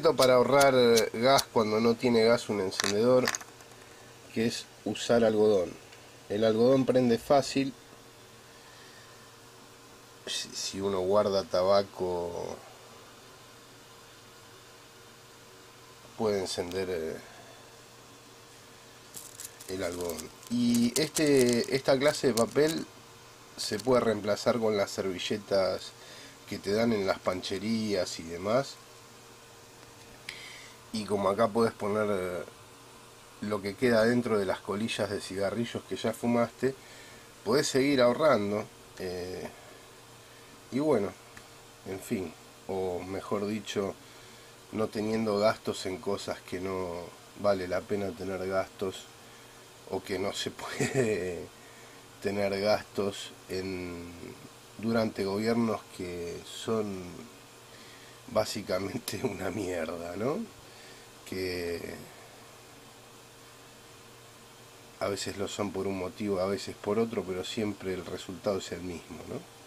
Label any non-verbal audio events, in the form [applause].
para ahorrar gas cuando no tiene gas un encendedor que es usar algodón. El algodón prende fácil. Si uno guarda tabaco puede encender eh, el algodón. Y este esta clase de papel se puede reemplazar con las servilletas que te dan en las pancherías y demás y como acá puedes poner eh, lo que queda dentro de las colillas de cigarrillos que ya fumaste puedes seguir ahorrando eh, y bueno en fin o mejor dicho no teniendo gastos en cosas que no vale la pena tener gastos o que no se [laughs] puede tener gastos en durante gobiernos que son básicamente una mierda, ¿no? Que a veces lo son por un motivo, a veces por otro, pero siempre el resultado es el mismo, ¿no?